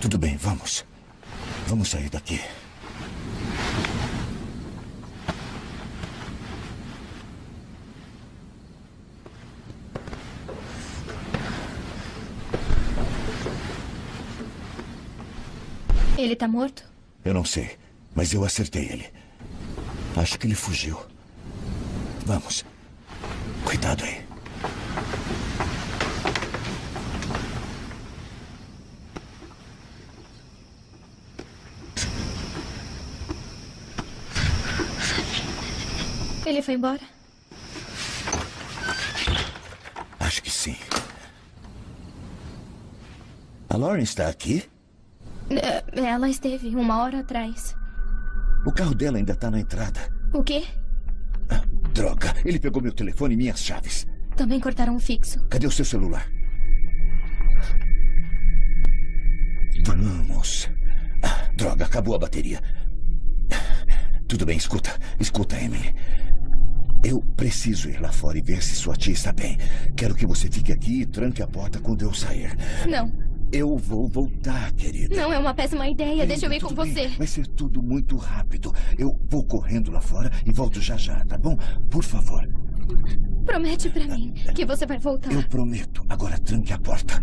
Tudo bem, vamos. Vamos sair daqui. Ele tá morto? Eu não sei, mas eu acertei ele. Acho que ele fugiu. Vamos. Cuidado aí. Ele foi embora? Acho que sim. A Lauren está aqui? É, Ela esteve uma hora atrás. O carro dela ainda está na entrada. O quê? Droga, ele pegou meu telefone e minhas chaves. Também cortaram o fixo. Cadê o seu celular? Vamos. Ah, droga, acabou a bateria. Tudo bem, escuta. Escuta, Emily. Eu preciso ir lá fora e ver se sua tia está bem. Quero que você fique aqui e tranque a porta quando eu sair. Não, Eu vou voltar, querida. não é uma péssima ideia. Deixa eu ir com bem, você. Vai ser tudo muito rápido. Eu vou correndo lá fora e volto já já, tá bom? Por favor. Promete pra mim que você vai voltar. Eu prometo. Agora tranque a porta.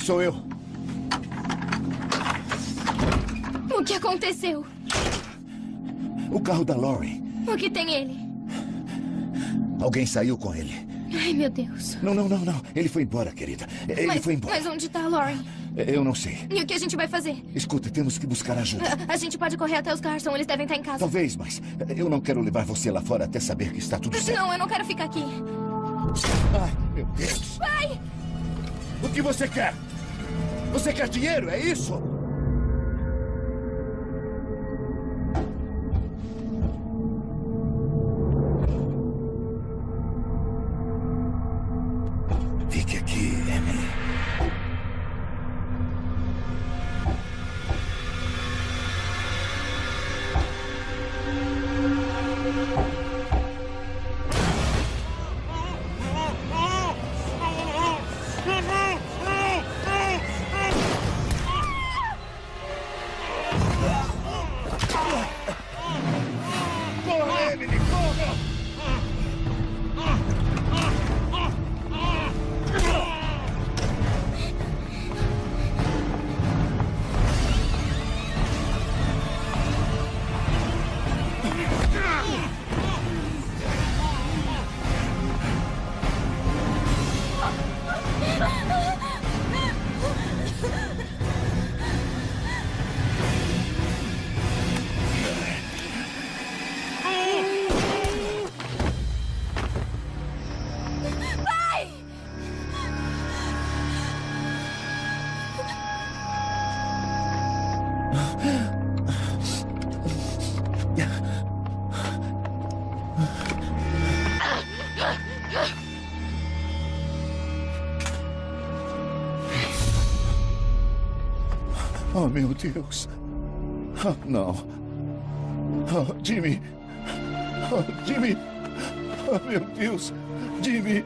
Sou eu. O que aconteceu? O carro da Lauren. O que tem ele? Alguém saiu com ele. Ai, meu Deus. Não, não, não, não. Ele foi embora, querida. Ele mas, foi embora. mas onde tá a Lauren? Eu não sei. E o que a gente vai fazer? Escuta, temos que buscar ajuda. A, a gente pode correr até os Carson, eles devem estar em casa. Talvez, mas eu não quero levar você lá fora até saber que está tudo certo. Não, eu não quero ficar aqui. Ai, meu Deus. Pai! O que você quer? Você quer dinheiro, é isso? Meu Deus. Oh, não. Oh, Jimmy. Oh, Jimmy. Meu Deus. Jimmy.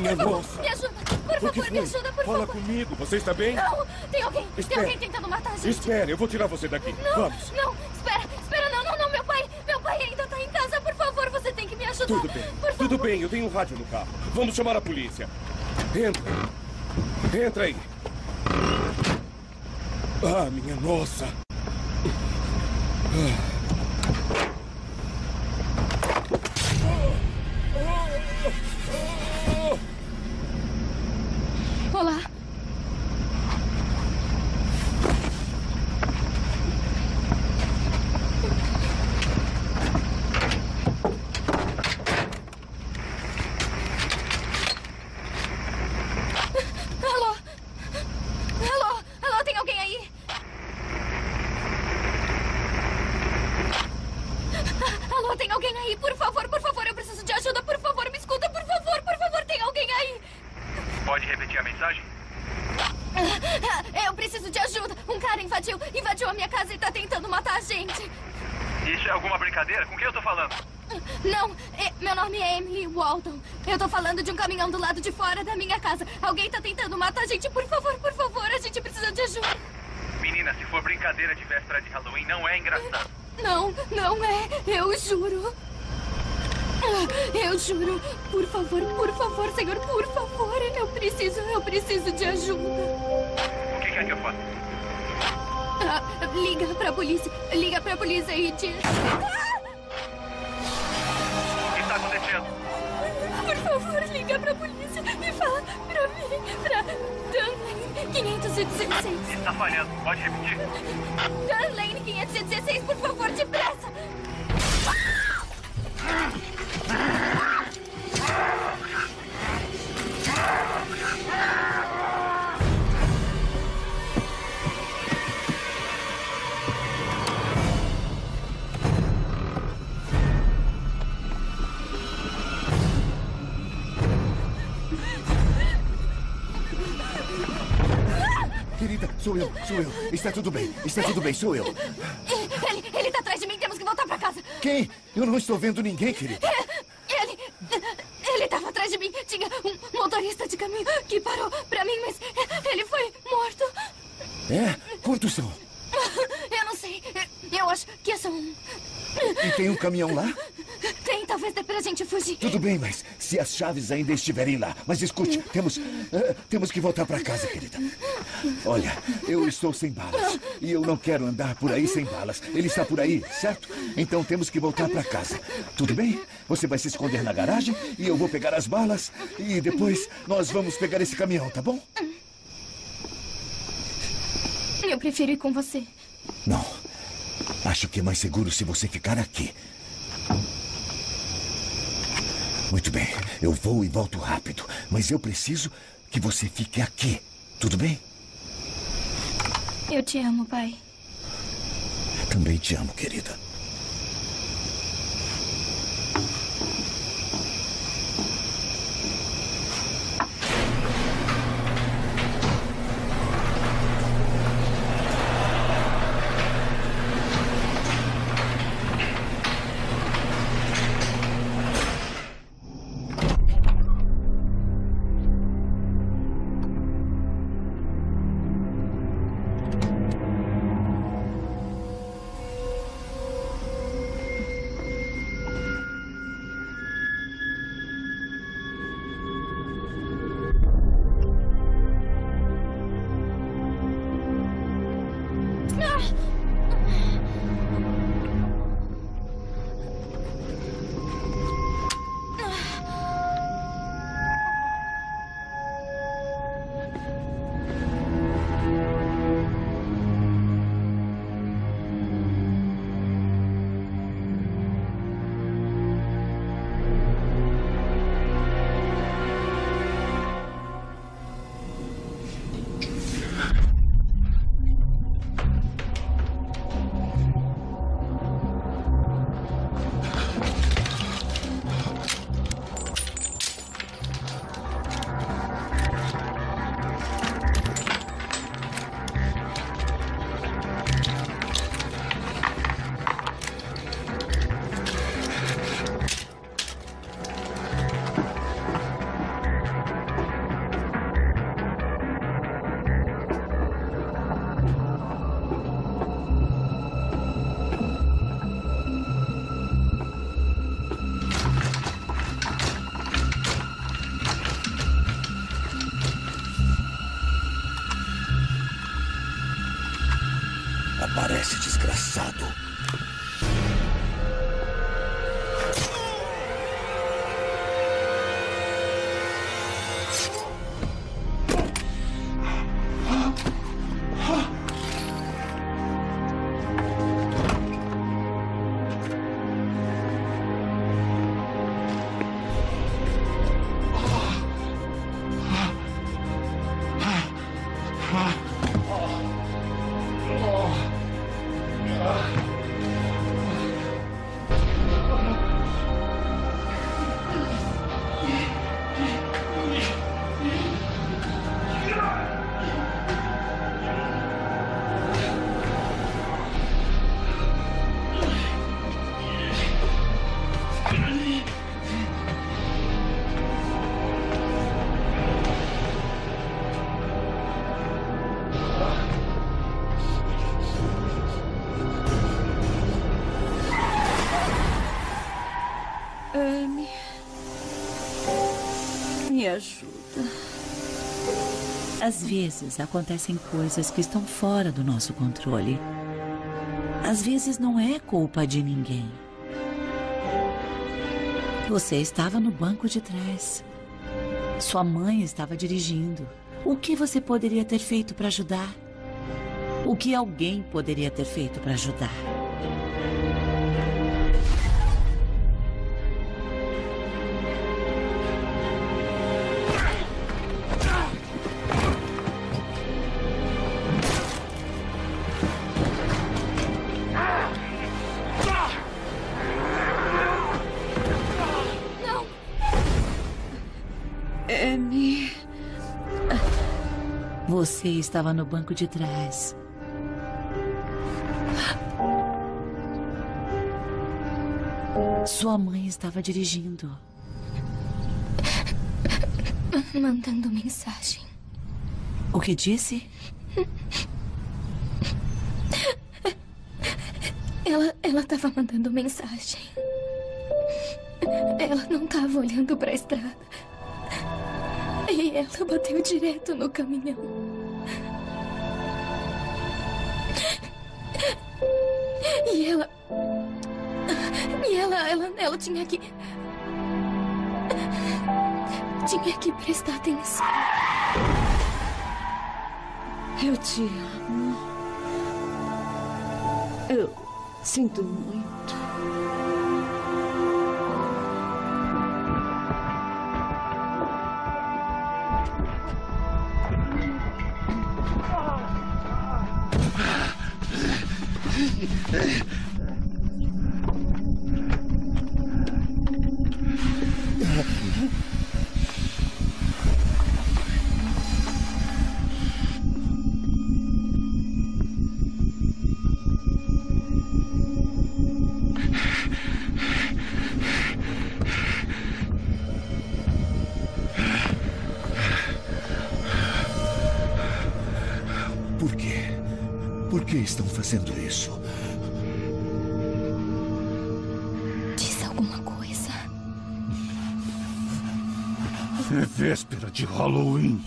Minha nossa. Me ajuda, por favor, me ajuda, por Fala favor. comigo. Você está bem? Não, tem alguém, tem Espera. alguém tentando matar a gente. Espere, eu vou tirar você daqui. Não, Vamos. não, espera, espera, não, não, não, meu pai, meu pai ainda tá em casa, por favor, você tem que me ajudar. Tudo bem. Tudo bem, eu tenho um rádio no carro. Vamos chamar a polícia. Entra. Entra aí. Ah, minha nossa. Ah. Bem, sou eu. Ele, ele tá atrás de mim, temos que voltar pra casa. Quem? Eu não estou vendo ninguém, querida. Ele. Ele tava atrás de mim. Tinha um motorista de caminho que parou pra mim, mas ele foi morto. É? Quantos são? Eu não sei. Eu acho que são. E tem um caminhão lá? Tem, talvez dê pra gente fugir. Tudo bem, mas se as chaves ainda estiverem lá. Mas escute, temos. eh, temos que voltar para casa, querida. Olha, eu estou sem balas. E eu não quero andar por aí sem balas. Ele está por aí, certo? Então temos que voltar para casa. Tudo bem? Você vai se esconder na garagem e eu vou pegar as balas. E depois nós vamos pegar esse caminhão, tá bom? Eu prefiro ir com você. Não. Acho que é mais seguro se você ficar aqui. Muito bem, eu vou e volto rápido. Mas eu preciso que você fique aqui. Tudo bem? Eu te amo, pai. Também te amo, querida. Às vezes acontecem coisas que estão fora do nosso controle. Às vezes não é culpa de ninguém. Você estava no banco de trás. Sua mãe estava dirigindo. O que você poderia ter feito para ajudar? O que alguém poderia ter feito para ajudar? Estava no banco de trás. Sua mãe estava dirigindo. Mandando mensagem. O que disse? Ela, ela estava mandando mensagem. Ela não estava olhando para a estrada. E ela bateu direto no caminhão. E ela. E ela, ela, ela tinha que. Tinha que prestar atenção. Eu te amo. Eu sinto muito. Por quê? Por que estão fazendo isso? Véspera de Halloween.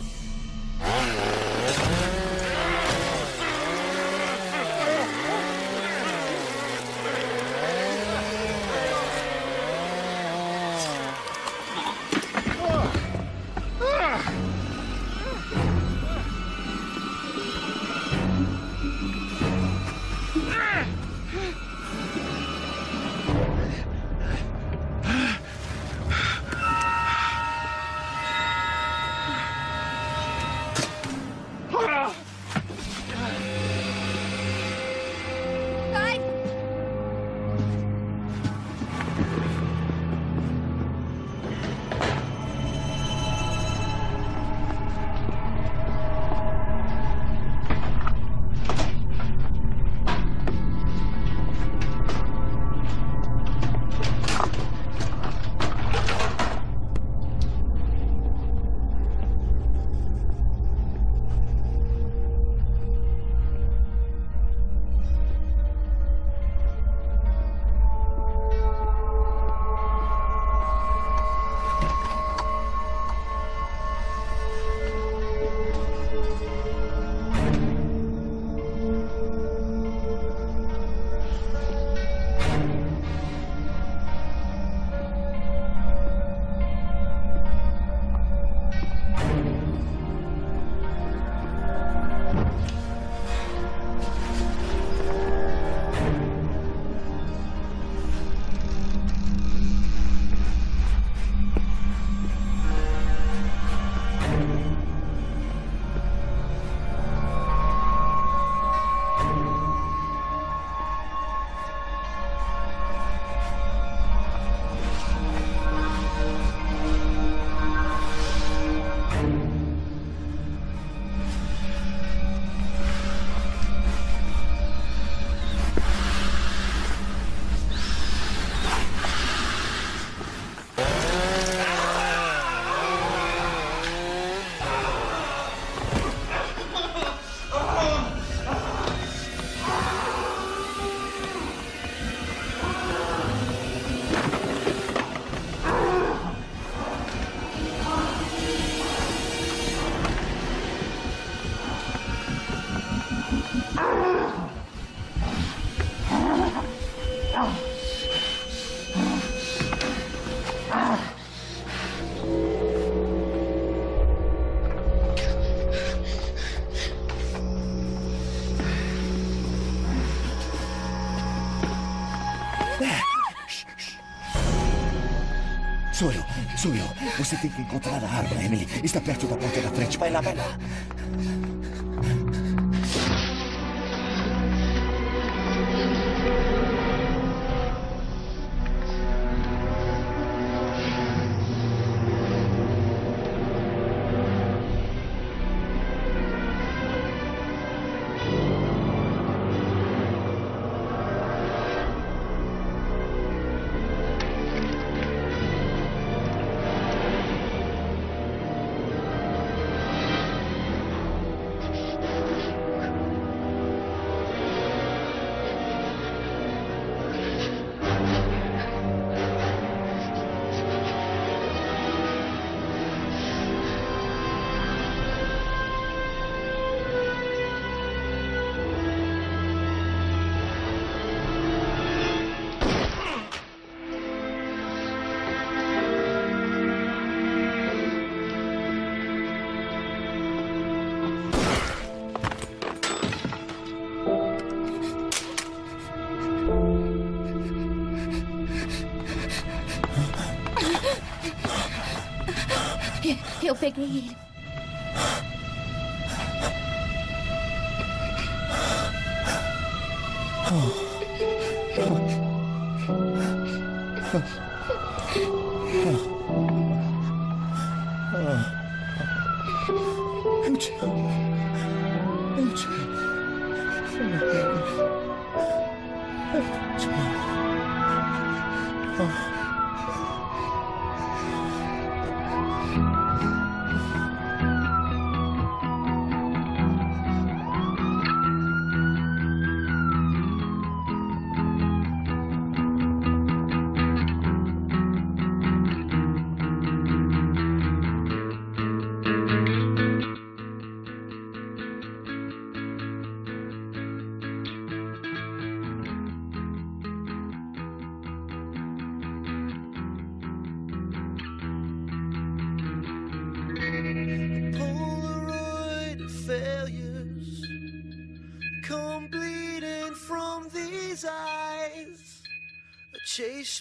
Você tem que encontrar a arma, Emily. Está perto da porta da frente. Vai lá, vai lá.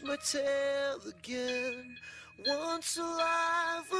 My tail again. Once alive,